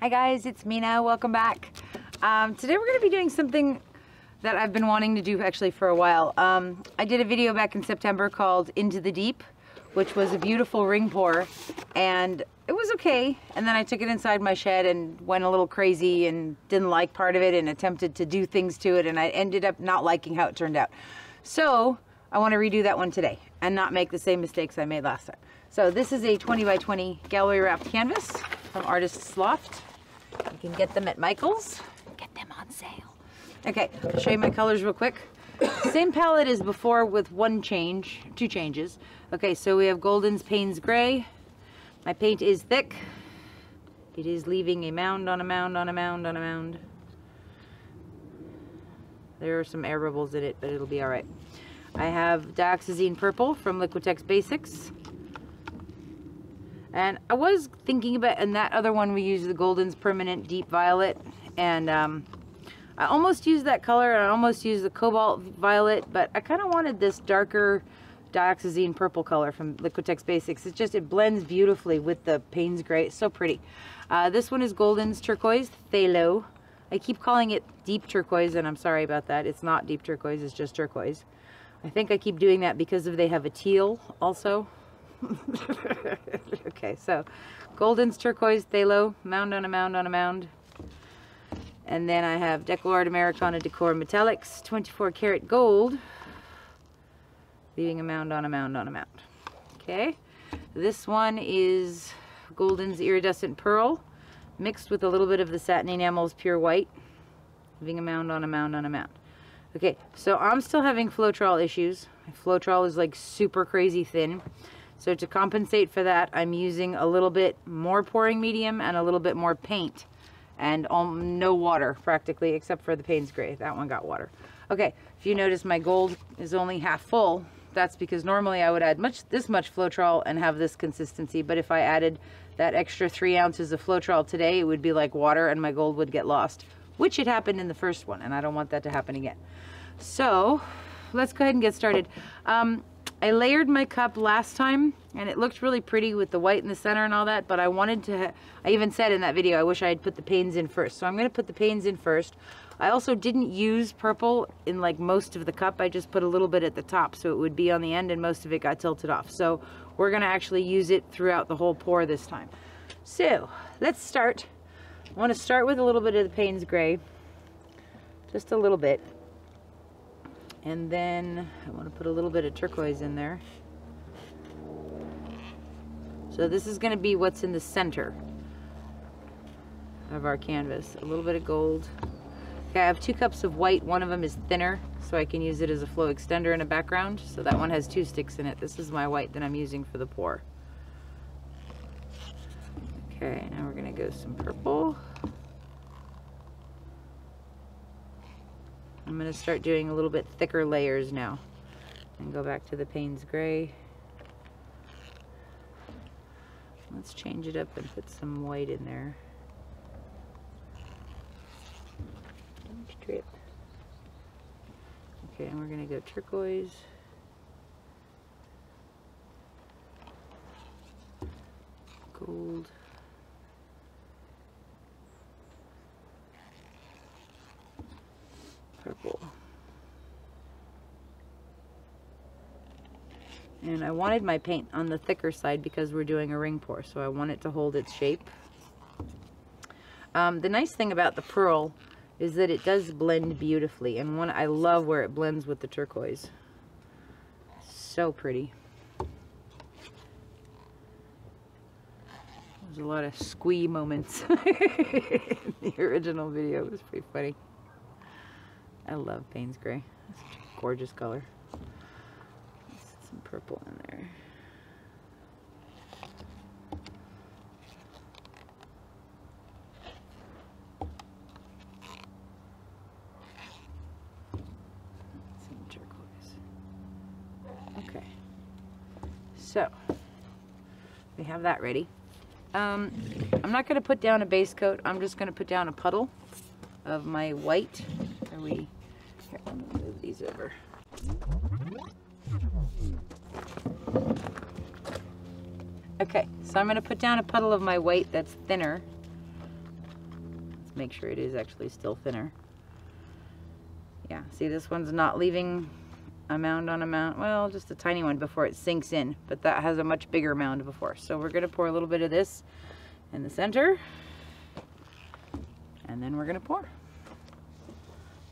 Hi guys, it's Mina. Welcome back. Um, today we're going to be doing something that I've been wanting to do actually for a while. Um, I did a video back in September called Into the Deep, which was a beautiful ring pour, and it was okay. And then I took it inside my shed and went a little crazy and didn't like part of it and attempted to do things to it, and I ended up not liking how it turned out. So I want to redo that one today and not make the same mistakes I made last time. So this is a 20 by 20 gallery wrapped canvas from Artist's Loft. You can get them at Michael's. Get them on sale. Okay, I'll show you my colors real quick. Same palette as before with one change, two changes. Okay, so we have Golden's Payne's Gray. My paint is thick. It is leaving a mound on a mound on a mound on a mound. There are some air bubbles in it, but it'll be all right. I have Dioxazine Purple from Liquitex Basics. And I was thinking about, and that other one we used the Golden's Permanent Deep Violet. And um, I almost used that color, I almost used the Cobalt Violet, but I kind of wanted this darker Dioxazine Purple color from Liquitex Basics. It just, it blends beautifully with the Payne's Gray. It's so pretty. Uh, this one is Golden's Turquoise Phthalo. I keep calling it deep turquoise, and I'm sorry about that. It's not deep turquoise, it's just turquoise. I think I keep doing that because of they have a teal also. okay, so Golden's Turquoise Phthalo, mound on a mound on a mound. And then I have DecoArt Americana Decor Metallics, 24 karat gold, leaving a mound on a mound on a mound. Okay, this one is Golden's Iridescent Pearl, mixed with a little bit of the Satin Enamels Pure White, leaving a mound on a mound on a mound. Okay, so I'm still having Floetrol issues. Floetrol is like super crazy thin. So to compensate for that, I'm using a little bit more pouring medium and a little bit more paint. And um, no water, practically, except for the Payne's Gray. That one got water. Okay, if you notice my gold is only half full, that's because normally I would add much this much Floetrol and have this consistency. But if I added that extra three ounces of Floetrol today, it would be like water and my gold would get lost. Which had happened in the first one, and I don't want that to happen again. So, let's go ahead and get started. Um, I layered my cup last time and it looked really pretty with the white in the center and all that, but I wanted to, I even said in that video, I wish I had put the Payne's in first. So I'm gonna put the Payne's in first. I also didn't use purple in like most of the cup. I just put a little bit at the top so it would be on the end and most of it got tilted off. So we're gonna actually use it throughout the whole pour this time. So let's start. I wanna start with a little bit of the Payne's Gray, just a little bit. And then I want to put a little bit of turquoise in there. So this is going to be what's in the center of our canvas. A little bit of gold. Okay, I have two cups of white. One of them is thinner, so I can use it as a flow extender in a background. So that one has two sticks in it. This is my white that I'm using for the pour. Okay, now we're going to go some purple. I'm going to start doing a little bit thicker layers now. And go back to the Payne's Gray. Let's change it up and put some white in there. Okay, and we're going to go turquoise. Gold. purple. And I wanted my paint on the thicker side because we're doing a ring pour, so I want it to hold its shape. Um, the nice thing about the pearl is that it does blend beautifully, and one I love where it blends with the turquoise. So pretty. There's a lot of squee moments in the original video. It was pretty funny. I love Payne's Gray. It's such a gorgeous color. Purple in there. Some turquoise. Okay. So, we have that ready. Um, I'm not going to put down a base coat. I'm just going to put down a puddle of my white. Are we here, let me move these over. Okay, so I'm to put down a puddle of my white that's thinner. Let's make sure it is actually still thinner. Yeah, see this one's not leaving a mound on a mound. Well, just a tiny one before it sinks in, but that has a much bigger mound before. So we're gonna pour a little bit of this in the center and then we're gonna pour.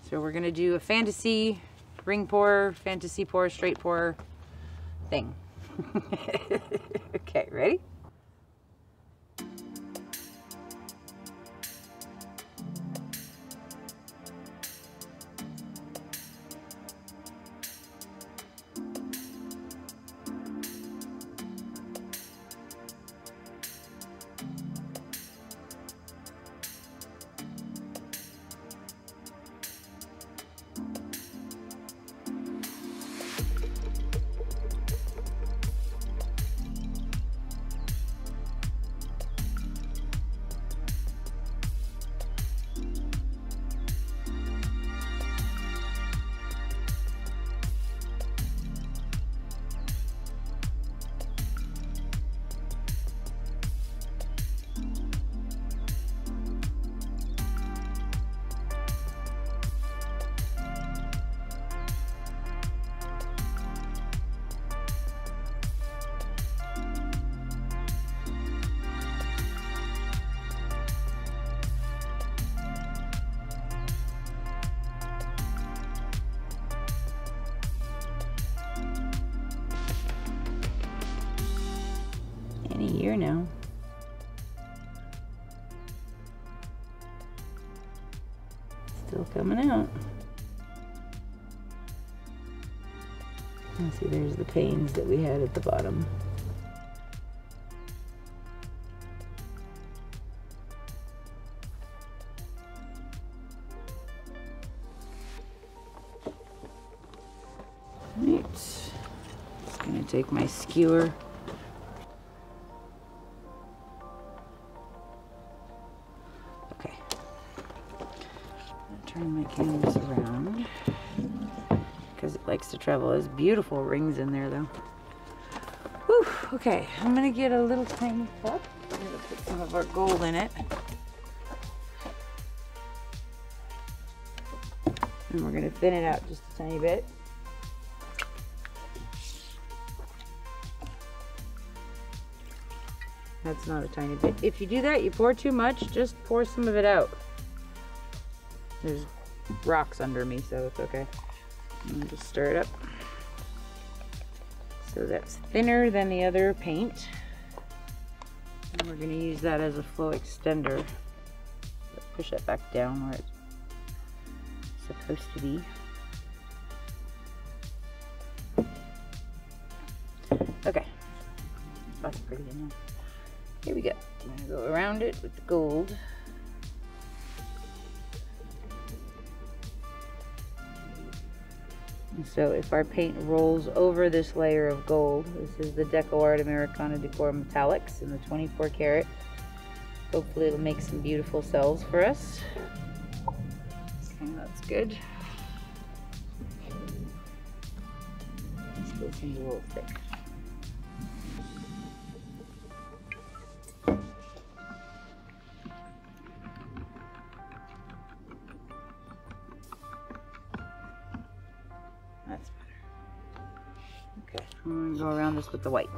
So we're gonna do a fantasy ring pour, fantasy pour, straight pour thing. okay, ready? Any year now. Still coming out. See, there's the Payne's that we had at the bottom. Right. Gonna take my skewer. It likes travel. There's beautiful rings in there though. Whew, okay, I'm gonna get a little tiny cup. I'm gonna put some of our gold in it. And we're gonna thin it out just a tiny bit. That's not a tiny bit. If you do that, you pour too much, just pour some of it out. There's rocks under me, so it's okay. And just stir it up. So that's thinner than the other paint. And we're gonna use that as a flow extender. Push it back down where it's supposed to be. Okay. That's pretty there. Here we go. I'm gonna go around it with the gold. So if our paint rolls over this layer of gold, this is the Deco Art Americana Decor Metallics in the 24 karat. Hopefully it'll make some beautiful cells for us. Okay, that's good. This seems a little thick. Go around this with the white.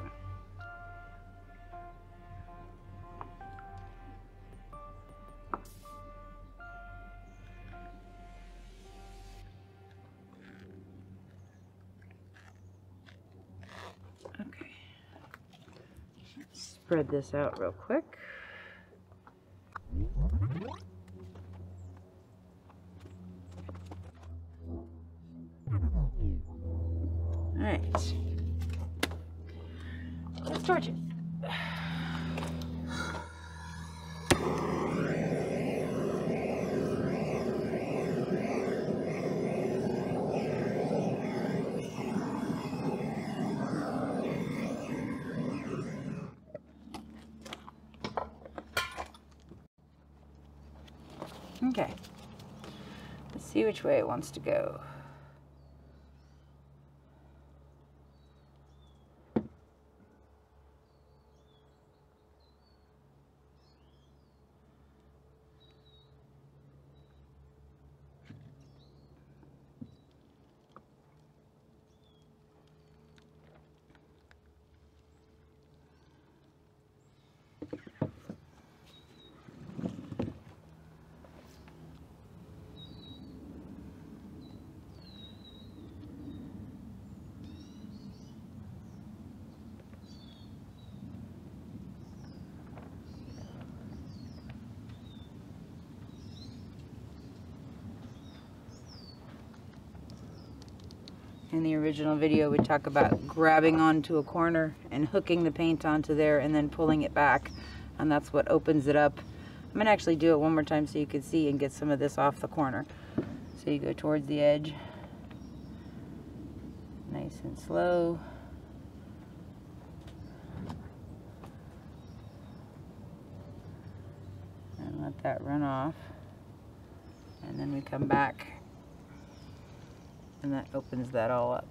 Okay. Spread this out real quick. All right. Let's torch it. Okay. Let's see which way it wants to go. In the original video, we talk about grabbing onto a corner and hooking the paint onto there and then pulling it back. And that's what opens it up. I'm gonna actually do it one more time so you can see and get some of this off the corner. So you go towards the edge, nice and slow. And let that run off. And then we come back and that opens that all up.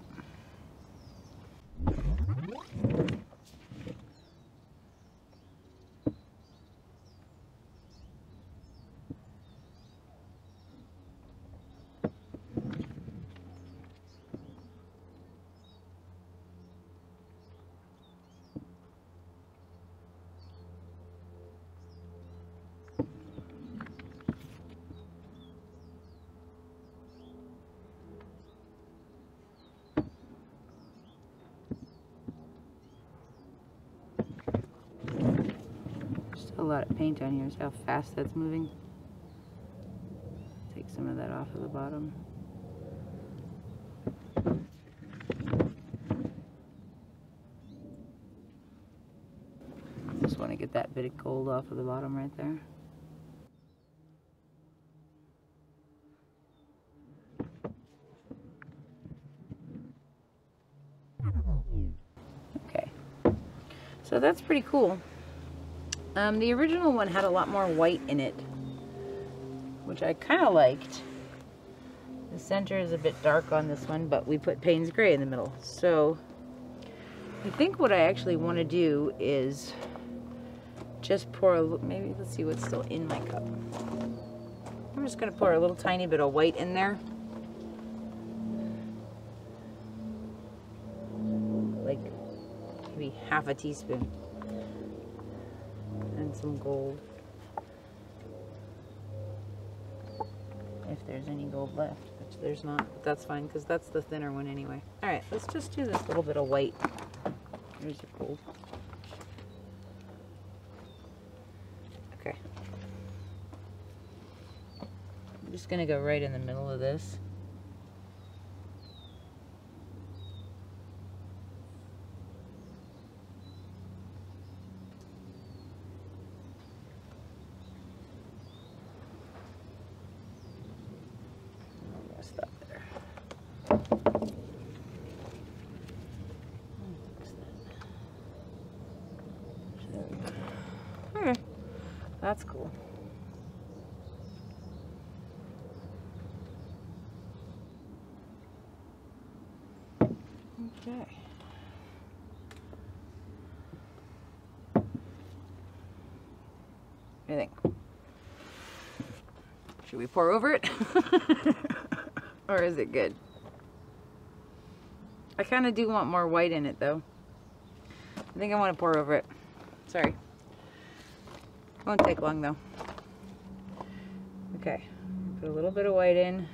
Still a lot of paint on here. See how fast that's moving? Take some of that off of the bottom. Just want to get that bit of gold off of the bottom right there. Okay. So that's pretty cool. Um, the original one had a lot more white in it, which I kind of liked. The center is a bit dark on this one, but we put Payne's Gray in the middle. So I think what I actually want to do is just pour a little, maybe let's see what's still in my cup. I'm just going to pour a little tiny bit of white in there. Like maybe half a teaspoon some gold. If there's any gold left, which there's not, but that's fine because that's the thinner one anyway. All right, let's just do this little bit of white. Here's your gold. Okay. I'm just gonna go right in the middle of this. Stop there. Okay, that's cool. Okay. What do you think? Should we pour over it? or is it good? I kind of do want more white in it though. I think I want to pour over it. Sorry. Won't take long though. Okay, put a little bit of white in.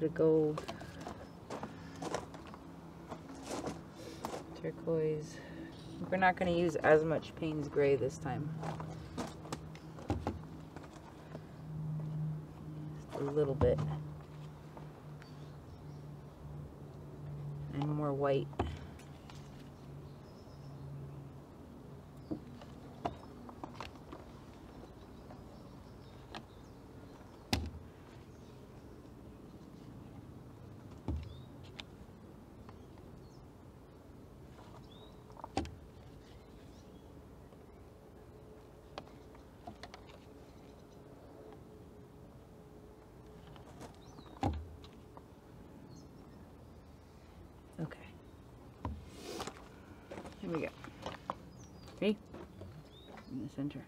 A gold. Turquoise. We're not going to use as much Payne's Gray this time. Just a little bit. And more white. Okay. Here we go. Ready? In the center.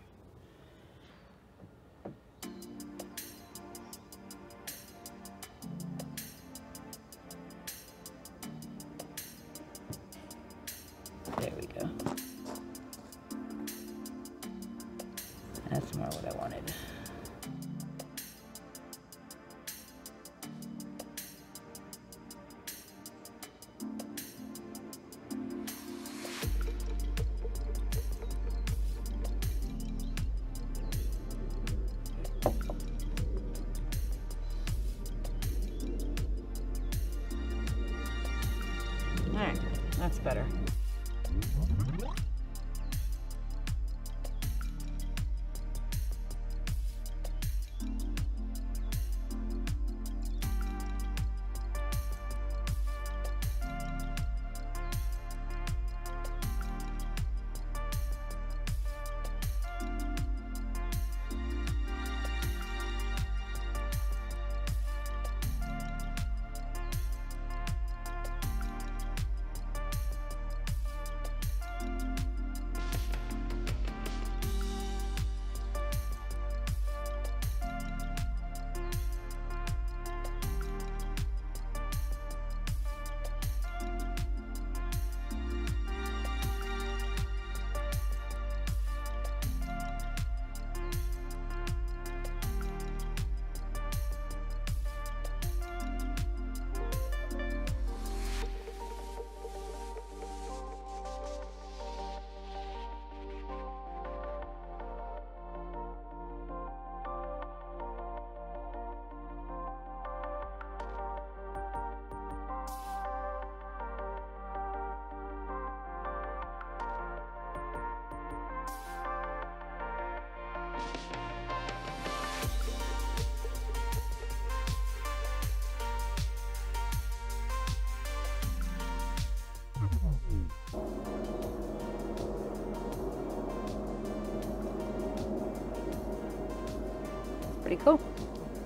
Pretty cool.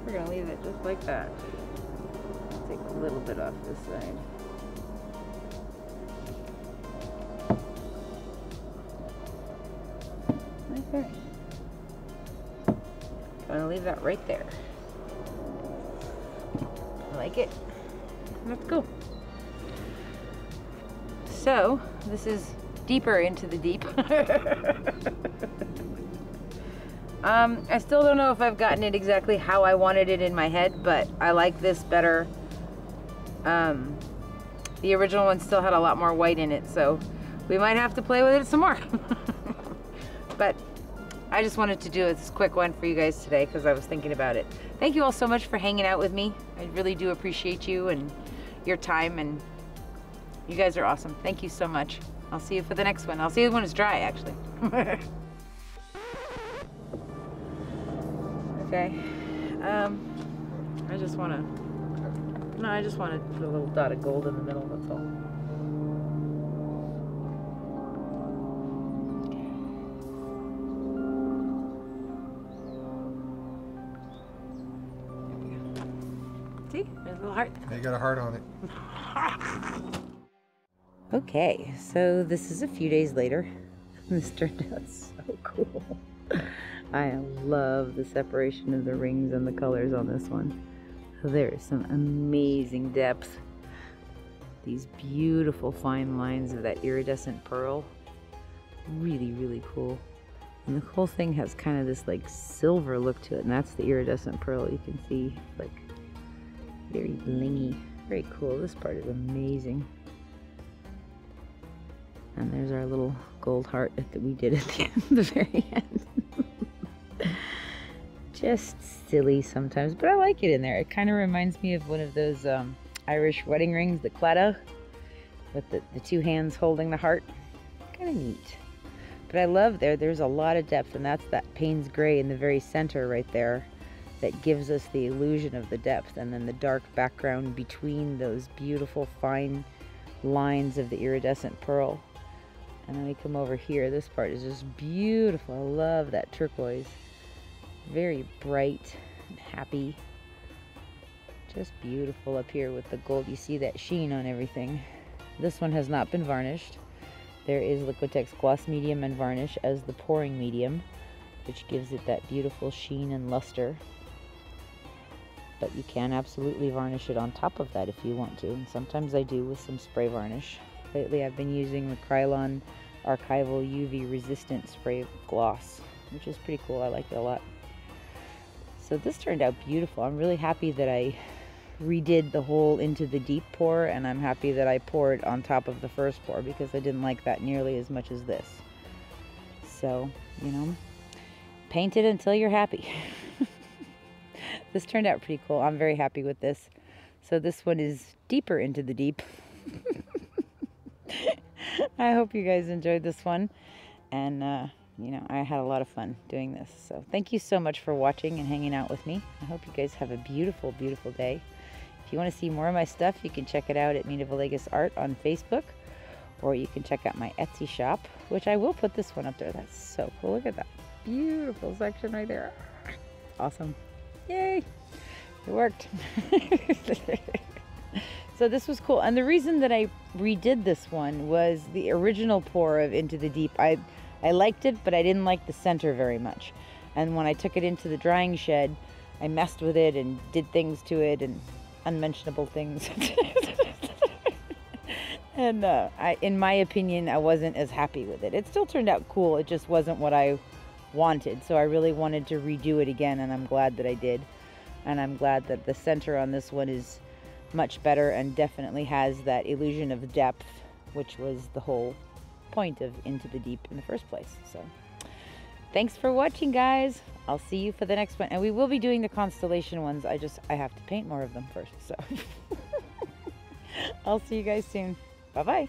We're gonna leave it just like that. Take a little bit off this side. Right there. Gonna leave that right there. I like it. Let's go. So, this is deeper into the deep. um, I still don't know if I've gotten it exactly how I wanted it in my head, but I like this better. Um, the original one still had a lot more white in it, so we might have to play with it some more. but I just wanted to do this quick one for you guys today because I was thinking about it. Thank you all so much for hanging out with me. I really do appreciate you and your time and you guys are awesome. Thank you so much. I'll see you for the next one. I'll see you when it's dry, actually. okay. Um, I just want to... No, I just want to put a little dot of gold in the middle, that's all. See? There's a little heart. You got a heart on it. Okay, so this is a few days later. This turned out so cool. I love the separation of the rings and the colors on this one. There is some amazing depth. These beautiful fine lines of that iridescent pearl. Really, really cool. And the whole thing has kind of this like silver look to it, and that's the iridescent pearl. You can see like very blingy. Very cool. This part is amazing. And there's our little gold heart that we did at the, end, the very end. Just silly sometimes, but I like it in there. It kind of reminds me of one of those um, Irish wedding rings, the claddagh, with the, the two hands holding the heart. Kind of neat. But I love there, there's a lot of depth, and that's that Payne's Gray in the very center right there that gives us the illusion of the depth, and then the dark background between those beautiful fine lines of the iridescent pearl. And then we come over here. This part is just beautiful. I love that turquoise. Very bright and happy. Just beautiful up here with the gold. You see that sheen on everything. This one has not been varnished. There is Liquitex Gloss Medium and Varnish as the pouring medium, which gives it that beautiful sheen and luster. But you can absolutely varnish it on top of that if you want to. And sometimes I do with some spray varnish. Lately I've been using the Krylon Archival UV Resistant Spray Gloss, which is pretty cool. I like it a lot. So this turned out beautiful. I'm really happy that I redid the whole into the deep pour and I'm happy that I poured on top of the first pour because I didn't like that nearly as much as this. So, you know, paint it until you're happy. this turned out pretty cool. I'm very happy with this. So this one is deeper into the deep. I hope you guys enjoyed this one. And, uh, you know, I had a lot of fun doing this. So thank you so much for watching and hanging out with me. I hope you guys have a beautiful, beautiful day. If you want to see more of my stuff, you can check it out at Mina Villegas Art on Facebook. Or you can check out my Etsy shop, which I will put this one up there. That's so cool. Look at that beautiful section right there. Awesome. Yay. It worked. so this was cool. And the reason that I redid this one was the original pour of Into the Deep. I, I liked it, but I didn't like the center very much. And when I took it into the drying shed, I messed with it and did things to it and unmentionable things. and uh, I, in my opinion, I wasn't as happy with it. It still turned out cool. It just wasn't what I wanted. So I really wanted to redo it again, and I'm glad that I did. And I'm glad that the center on this one is much better and definitely has that illusion of depth, which was the whole point of Into the Deep in the first place. So thanks for watching, guys. I'll see you for the next one. And we will be doing the constellation ones. I just, I have to paint more of them first. So I'll see you guys soon. Bye-bye.